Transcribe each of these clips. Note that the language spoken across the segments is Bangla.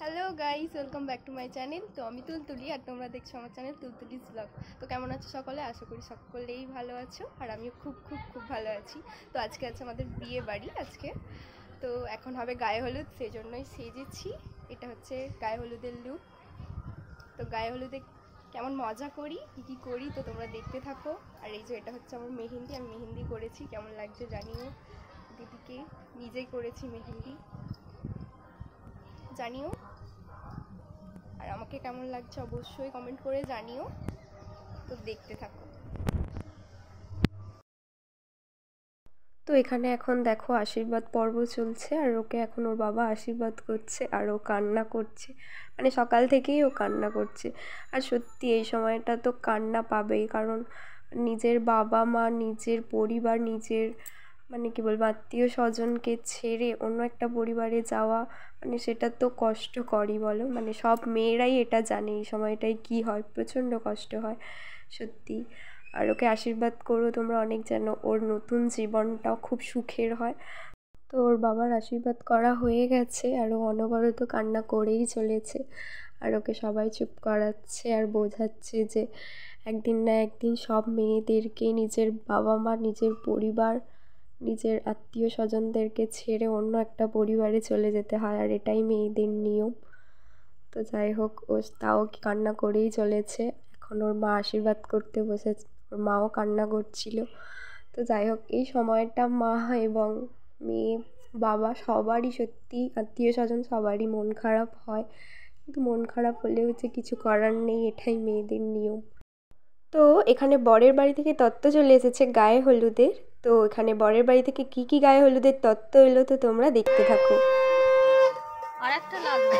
Hello guys, welcome back to my channel. তো আমি তুলতুলি আর তোমরা দেখছ আমার চ্যানেল তুলতুলিস ব্লগ। তো কেমন আছো সকলে? আশা করি সকলেই ভালো আছো আর আমিও খুব খুব খুব ভালো আছি। তো আজকে আছে আমাদের বিয়ে বাড়ি আজকে। তো এখন হবে গায়ে হলুদ সেই জন্যই সেজেছি। এটা হচ্ছে গায়ে হলুদের লুক তো গায়ে হলুদে কেমন মজা করি, কী কী করি, তো তোমরা দেখতে থাকো। আর এই যে এটা হচ্ছে আমার মেহেন্দি, আমি মেহেন্দি করেছি, কেমন লাগছে জানিও। দিদিকে নিজেই করেছি মেহেন্দি। জানিও। আর আমাকে কেমন লাগছে অবশ্যই কমেন্ট করে জানিও। তো দেখতে থাকো। তো এখানে এখন দেখো আশীর্বাদ পর্ব চলছে, আর ওকে এখন ওর বাবা আশীর্বাদ করছে, আর ও কান্না করছে। মানে সকাল থেকেই ও কান্না করছে। আর সত্যি এই সময়টা তো কান্না পাবেই, কারণ নিজের বাবা মা, নিজের পরিবার, নিজের মানে কী বলব, আত্মীয় স্বজনকে ছেড়ে অন্য একটা পরিবারে যাওয়া মানে সেটা তো কষ্টকরই বলো। মানে সব মেয়েরাই এটা জানে এই সময়টায় কী হয়, প্রচণ্ড কষ্ট হয়, সত্যি। আর ওকে আশীর্বাদ করো তোমরা অনেক যেন ওর নতুন জীবনটাও খুব সুখের হয়। তো ওর বাবার আশীর্বাদ করা হয়ে গেছে আর ও অনবরত কান্না করেই চলেছে। আর ওকে সবাই চুপ করাচ্ছে আর বোঝাচ্ছে যে একদিন না একদিন সব মেয়েদেরকে নিজের বাবা মা নিজের পরিবার নিজের আত্মীয় স্বজনদেরকে ছেড়ে অন্য একটা পরিবারে চলে যেতে হয়, আর এটাই মেয়েদের নিয়ম। তো যাই হোক, ও তাও কান্না করেই চলেছে। এখন ওর মা আশীর্বাদ করতে বসেছে, ওর মাও কান্না করছিল। তো যাই হোক, এই সময়টা মা এবং মেয়ে, বাবা সবারই সত্যি আত্মীয় স্বজন সবারই মন খারাপ হয়। কিন্তু মন খারাপ হলেও যে কিছু করার নেই, এটাই মেয়েদের নিয়ম। তো এখানে বরের বাড়ি থেকে তত্ত্ব চলে এসেছে গায়ে হলুদের। তো এখানে বরের বাড়ি থেকে কি কি গায়ে হলুদের তত্ত্ব এলো তো তোমরা দেখতে থাকো। আর একটা লাগবে।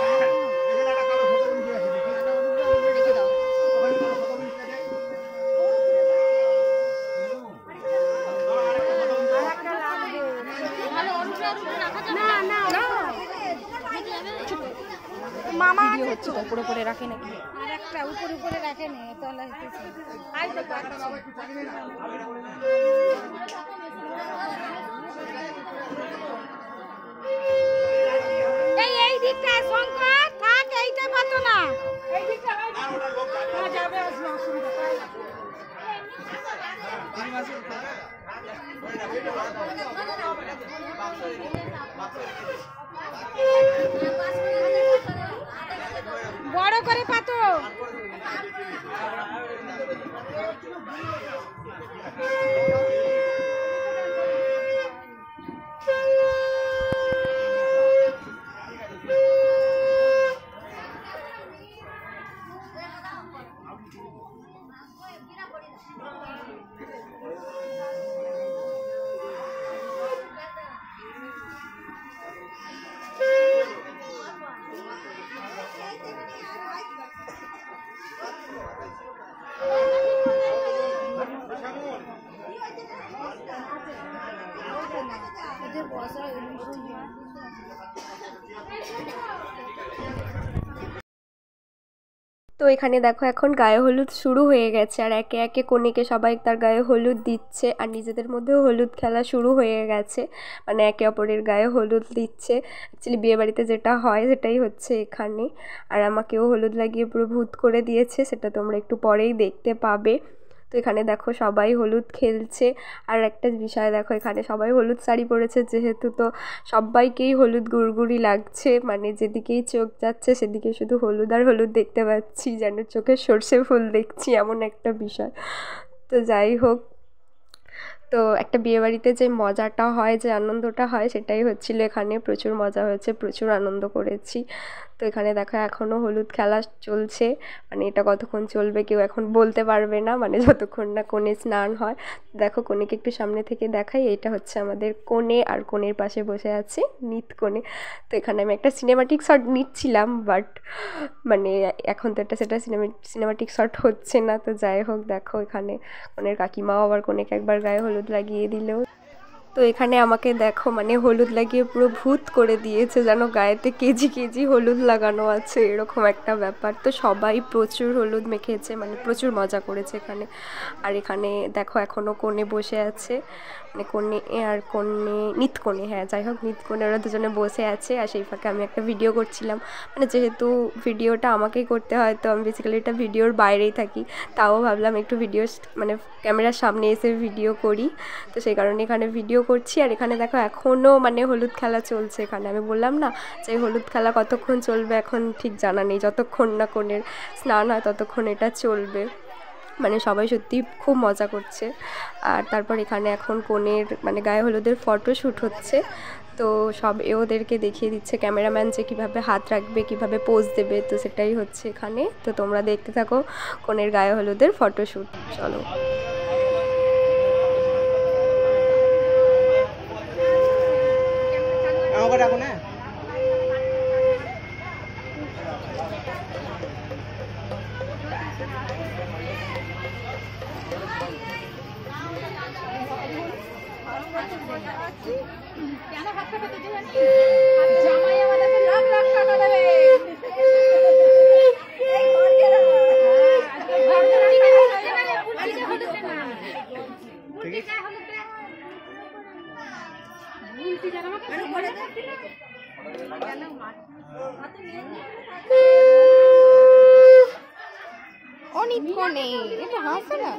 মামা ভিডিও হচ্ছে তো। উপরে উপরে রাখে নাকি? আর একটা উপরে উপরে রাখে নে তলা হইতেছে আই তো এই এই দিকটা শঙ্কর থাক এইটা পাতো না। এই দিকটা হ্যাঁ, যাবে অসুবিধা বড় করে পাতো। তো এখানে দেখো এখন গায়ে হলুদ শুরু হয়ে গেছে আর একে একে কনেকে সবাই তার গায়ে হলুদ দিচ্ছে আর নিজেদের মধ্যেও হলুদ খেলা শুরু হয়ে গেছে। মানে একে অপরের গায়ে হলুদ দিচ্ছে। অ্যাকচুয়ালি বিয়েবাড়িতে যেটা হয় সেটাই হচ্ছে এখানে। আর আমাকেও হলুদ লাগিয়ে পুরো ভূত করে দিয়েছে, সেটা তোমরা একটু পরেই দেখতে পাবে। তো এখানে দেখো সবাই হলুদ খেলছে। আর একটা বিষয় দেখো, এখানে সবাই হলুদ শাড়ি পরেছে, যেহেতু তো সবাইকেই হলুদ গুড়গুড়ি লাগছে। মানে যেদিকেই চোখ যাচ্ছে, সেদিকে শুধু হলুদ আর হলুদ দেখতে পাচ্ছি, যেন চোখে সর্ষে ফুল দেখছি, এমন একটা বিষয়। তো যাই হোক, তো একটা বিয়েবাড়িতে যে মজাটা হয়, যে আনন্দটা হয়, সেটাই হচ্ছিল এখানে প্রচুর মজা হয়েছে, প্রচুর আনন্দ করেছি। তো এখানে দেখো এখনও হলুদ খেলা চলছে। মানে এটা কতক্ষণ চলবে কেউ এখন বলতে পারবে না মানে যতক্ষণ না কোণে স্নান হয়। দেখো কোণেকে একটু সামনে থেকে দেখাই এটা হচ্ছে আমাদের কোণে আর কোণের পাশে বসে আছে নিত কোণে। তো এখানে আমি একটা সিনেমাটিক শট নিচ্ছিলাম বাট মানে এখন তো একটা সেটা সিনেমা সিনেমাটিক শট হচ্ছে না। তো যাই হোক, দেখো এখানে কোণের কাকিমাও আবার কোণেকে একবার গায়ে হলুদ লাগিয়ে দিলেও তো এখানে আমাকে দেখো মানে হলুদ লাগিয়ে পুরো ভূত করে দিয়েছে, যেন গায়েতে কেজি কেজি হলুদ লাগানো আছে, এরকম একটা ব্যাপার। তো সবাই প্রচুর হলুদ মেখেছে মানে প্রচুর মজা করেছে এখানে। আর এখানে দেখো এখনও কোণে বসে আছে মানে কনে আর কনে নিতকনে হ্যাঁ যাই হোক নিতকনে ওরা দুজনে বসে আছে, আর সেই ফাঁকে আমি একটা ভিডিও করছিলাম। মানে যেহেতু ভিডিওটা আমাকেই করতে হয়, তো আমি বেসিক্যালি এটা ভিডিওর বাইরেই থাকি, তাও ভাবলাম একটু ভিডিও মানে ক্যামেরার সামনে এসে ভিডিও করি। তো সেই কারণে এখানে ভিডিও করছি আর এখানে দেখো এখনও মানে হলুদ খেলা চলছে এখানে। আমি বললাম না যে হলুদ খেলা কতক্ষণ চলবে এখন ঠিক জানা নেই। যতক্ষণ না কনের স্নান হয় ততক্ষণ এটা চলবে। মানে সবাই সত্যি খুব মজা করছে। আর তারপর এখানে এখন কনের মানে গায়ে হলুদের ফটো শ্যুট হচ্ছে। তো সব ওদেরকে দেখিয়ে দিচ্ছে ক্যামেরাম্যান যে কীভাবে হাত রাখবে, কীভাবে পোজ দেবে, তো সেটাই হচ্ছে এখানে। তো তোমরা দেখতে থাকো কনের গায়ে হলুদের ফটোশ্যুট চলো আমাকে ডাকো না জামাই আমাদেরকে লাখ লাখ টাকা দেবে অনেক কোণে এটা হাসে না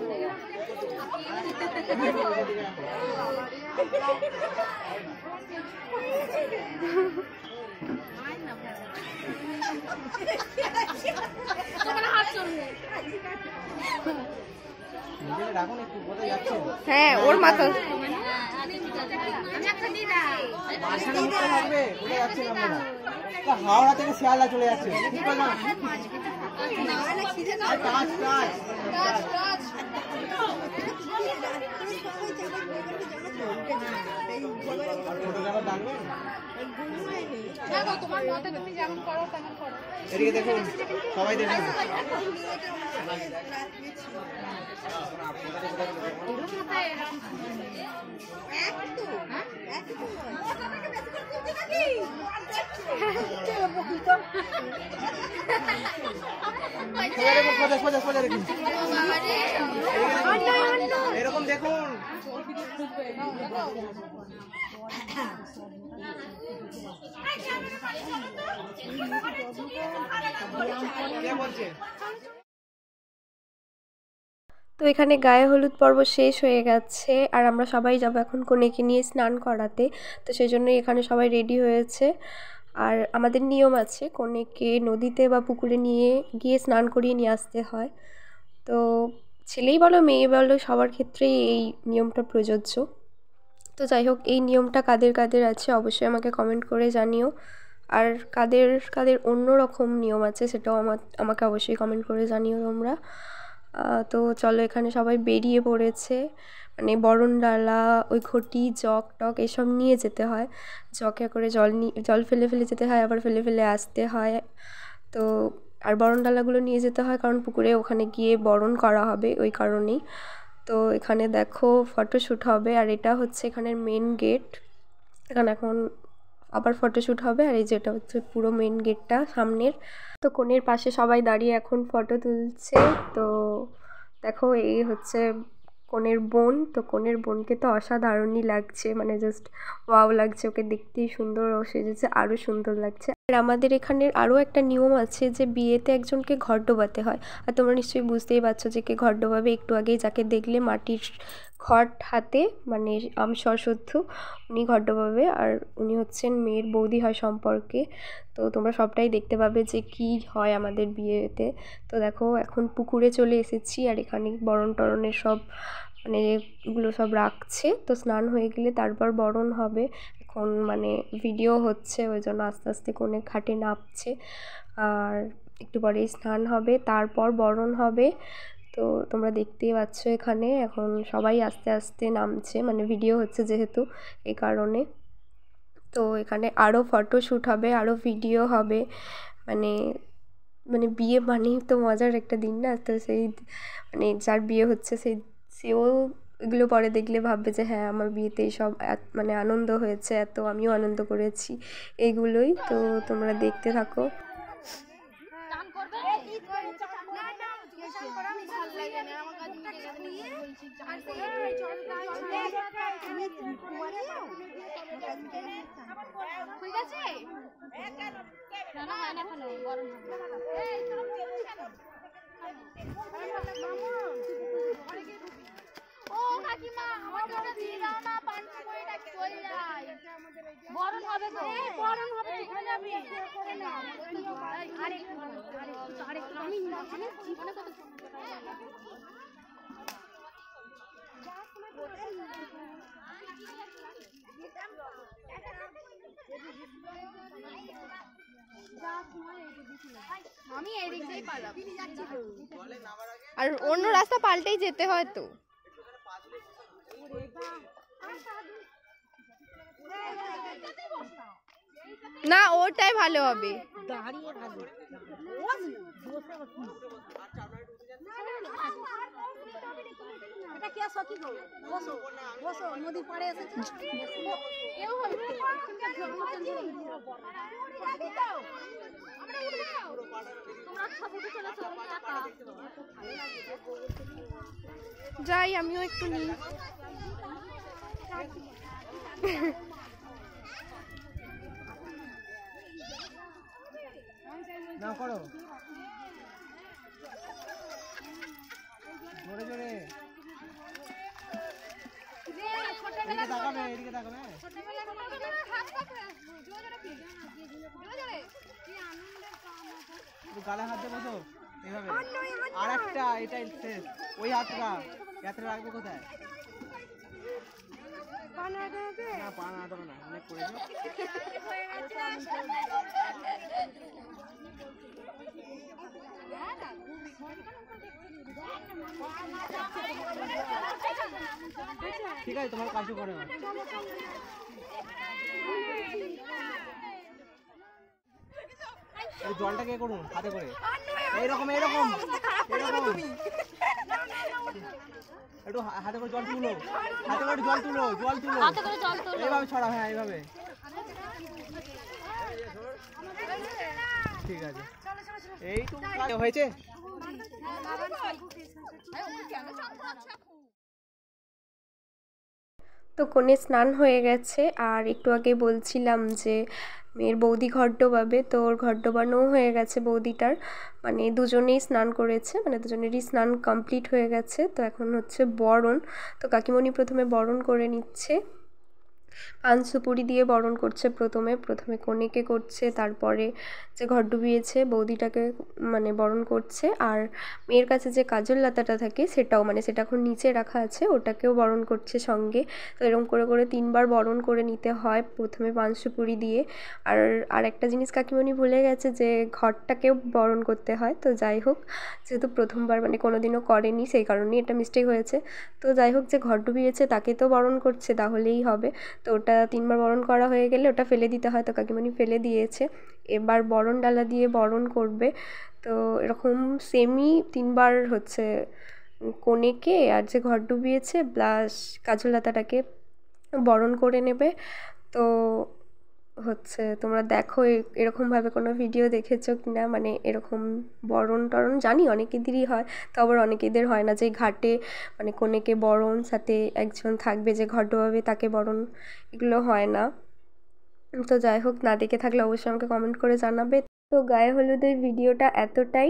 হ্যাঁ ওর মাথা। হাওড়া থেকে শিয়ালদা চলে যাচ্ছে। এদিকে দেখুন সবাই দেখুন। দেখুন। এরকম দেখুন কে বলছে তো এখানে গায়ে হলুদ পর্ব শেষ হয়ে গেছে, আর আমরা সবাই যাব এখন কনেকে নিয়ে স্নান করাতে। তো সেই জন্যই এখানে সবাই রেডি হয়েছে। আর আমাদের নিয়ম আছে, কনেকে নদীতে বা পুকুরে নিয়ে গিয়ে স্নান করিয়ে নিয়ে আসতে হয়। তো ছেলেই বলো, মেয়ে বলো, সবার ক্ষেত্রেই এই নিয়মটা প্রযোজ্য। তো যাই হোক, এই নিয়মটা কাদের কাদের আছে অবশ্যই আমাকে কমেন্ট করে জানিও। আর কাদের কাদের অন্য রকম নিয়ম আছে সেটাও আমার, আমাকে অবশ্যই কমেন্ট করে জানিও তোমরা। তো চলো এখানে সবাই বেরিয়ে পড়েছে। মানে বরণ ডালা, ওই ঘটি জগ টক এসব নিয়ে যেতে হয়। জগে করে জল নিয়ে জল ফেলে ফেলে যেতে হয়, আবার ফেলে ফেলে আসতে হয়। তো আর বরণ ডালাগুলো নিয়ে যেতে হয় কারণ পুকুরে ওখানে গিয়ে বরণ করা হবে ওই কারণেই। তো এখানে দেখো ফটোশ্যুট হবে আর এটা হচ্ছে এখানের মেন গেট এখানে এখন আবার ফটোশ্যুট হবে। আর এই যেটা হচ্ছে পুরো মেন গেটটা সামনের। তো কোণের পাশে সবাই দাঁড়িয়ে এখন ফটো তুলছে। তো দেখো এই হচ্ছে কোণের বোন। তো কোণের বোনকে তো অসাধারণই লাগছে। মানে জাস্ট ওয়াও লাগছে ওকে দেখতেই সুন্দর ও সেজেছে, আরও সুন্দর লাগছে। আর আমাদের এখানের আরও একটা নিয়ম আছে যে বিয়েতে একজনকে ঘর ডোবাতে হয়। আর তোমরা নিশ্চয়ই বুঝতেই পারছ যে কে ঘর ডোবাবে। একটু আগেই যাকে দেখলে মাটির ঘট হাতে মানে আম সরস্বত্য উনি ঘর ডোবাবে আর উনি হচ্ছেন মেয়ের বৌদি হয় সম্পর্কে। তো তোমরা সবটাই দেখতে পাবে যে কি হয় আমাদের বিয়েতে। তো দেখো, এখন পুকুরে চলে এসেছি, আর এখানে বরণ টরণের সব মানে এগুলো সব রাখছে। তো স্নান হয়ে গেলে তারপর বরণ হবে। এখন মানে ভিডিও হচ্ছে, ওই জন্য আস্তে আস্তে কোণে খাটে নামছে আর একটু পরেই স্নান হবে, তারপর বরণ হবে। তো তোমরা দেখতেই পাচ্ছ এখানে। এখন সবাই আস্তে আস্তে নামছে মানে ভিডিও হচ্ছে যেহেতু এই কারণে। তো এখানে আরও ফটো শ্যুট হবে আরও ভিডিও হবে। মানে মানে বিয়ে মানেই তো মজার একটা দিন না। তো সেই মানে যার বিয়ে হচ্ছে সেই সেও এগুলো পরে দেখলে ভাববে যে হ্যাঁ আমার বিয়েতে সব মানে আনন্দ হয়েছে, এত আমিও আনন্দ করেছি। এইগুলোই তো তোমরা দেখতে থাকো। হয় ও কাকিমা আমাকে ওটা না পাঁচ পয়টা কই যায় বরণ হবে তো গরম হবে হয়ে যাবে আরেকটু আরেকটু আমি জীবনে কত আমি এদিক দিয়েই পালাম আর অন্য রাস্তা পাল্টেই যেতে হয় তো। না ওটাই ভালো হবে। দাঁড়িয়ে ভালো এটা কি আসো কি গো? বসো বসো নদী পাড়ে এসেছে? কেউ হবে। যাই আমিও একটু নিই। না করো। জোরে জোরে। এদিকে তাকাবে এদিকে তাকাবে। গালে হাত দিয়ে বসো এইভাবে। আর একটা এটাই শেষ। ওই হাতটা হাতটা রাখব কোথায়? না পা না দেবে না অনেক করেছ। ঠিক আছে তোমার কাজও করে না। জলটা কে করুন হাতে করে। এইরকম এইরকম এইরকম একটু হাতে করে জল তুলো। হাতে করে জল তুলো জল তুলো। হাতে করে জল তোলো। এইভাবে ছড়া হ্যাঁ এইভাবে। ঠিক আছে। এইটুকু কাজ হয়েছে? তো কনে স্নান হয়ে গেছে, আর একটু আগে বলছিলাম যে মেয়ের বৌদি ঘর ডোবাবে, তো ওর ঘর ডোবানোও হয়ে গেছে বৌদিটার। মানে দুজনেই স্নান করেছে মানে দুজনেরই স্নান কমপ্লিট হয়ে গেছে। তো এখন হচ্ছে বরণ, তো কাকিমণি প্রথমে বরণ করে নিচ্ছে। পান সুপুরি দিয়ে বরণ করছে প্রথমে। প্রথমে কনেকে করছে, তারপরে যে ঘর ডুবিয়েছে, বৌদিটাকে মানে বরণ করছে। আর মেয়ের কাছে যে কাজল লাতাটা থাকে, সেটাও মানে সেটা এখন নিচে রাখা আছে, ওটাকেও বরণ করছে সঙ্গে। তো এরকম করে করে তিনবার বরণ করে নিতে হয়, প্রথমে পান সুপুরি দিয়ে। আর আর একটা জিনিস কাকিমণি ভুলে গেছে যে ঘরটাকেও বরণ করতে হয়, তো যাই হোক, যেহেতু প্রথমবার মানে কোনো দিনও করেনি, সেই কারণেই এটা মিস্টেক হয়েছে। তো যাই হোক, যে ঘর ডুবিয়েছে, তাকে তো বরণ করছে, তাহলেই হবে। তো ওটা তিনবার বরণ করা হয়ে গেলে ওটা ফেলে দিতে হয়, তো কাকিমণি ফেলে দিয়েছে। এবার বরণ ডালা দিয়ে বরণ করবে। তো এরকম সেমই তিনবার হচ্ছে কনেকে আর যে ঘর ডুবিয়েছে প্লাস কাজলদাতাটাকে বরণ করে নেবে। তো হচ্ছে, তোমরা দেখো এরকমভাবে কোনো ভিডিও দেখেছ কি না মানে এরকম বরণ টরণ জানি, অনেকেদেরই হয়, তো আবার অনেকেদের হয় না যে ঘাটে মানে কনেকে বরণ, সাথে একজন থাকবে যে ডোবাবে তাকে বরণ, এগুলো হয় না। তো যাই হোক, না দেখে থাকলে অবশ্যই আমাকে কমেন্ট করে জানাবে। তো গায়ে হলুদের ভিডিওটা এতটাই,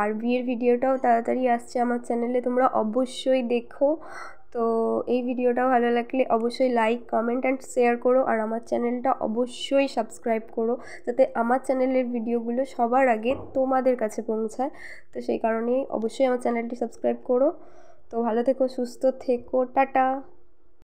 আর বিয়ের ভিডিওটাও তাড়াতাড়ি আসছে আমার চ্যানেলে তোমরা অবশ্যই দেখো। তো এই ভিডিওটা ভালো লাগলে অবশ্যই লাইক কমেন্ট অ্যান্ড শেয়ার করো। আর আমার চ্যানেলটা অবশ্যই সাবস্ক্রাইব করো, যাতে আমার চ্যানেলের ভিডিওগুলো সবার আগে তোমাদের কাছে পৌঁছায়। তো সেই কারণেই অবশ্যই আমার চ্যানেলটি সাবস্ক্রাইব করো। তো ভালো থেকো, সুস্থ থেকো, টাটা।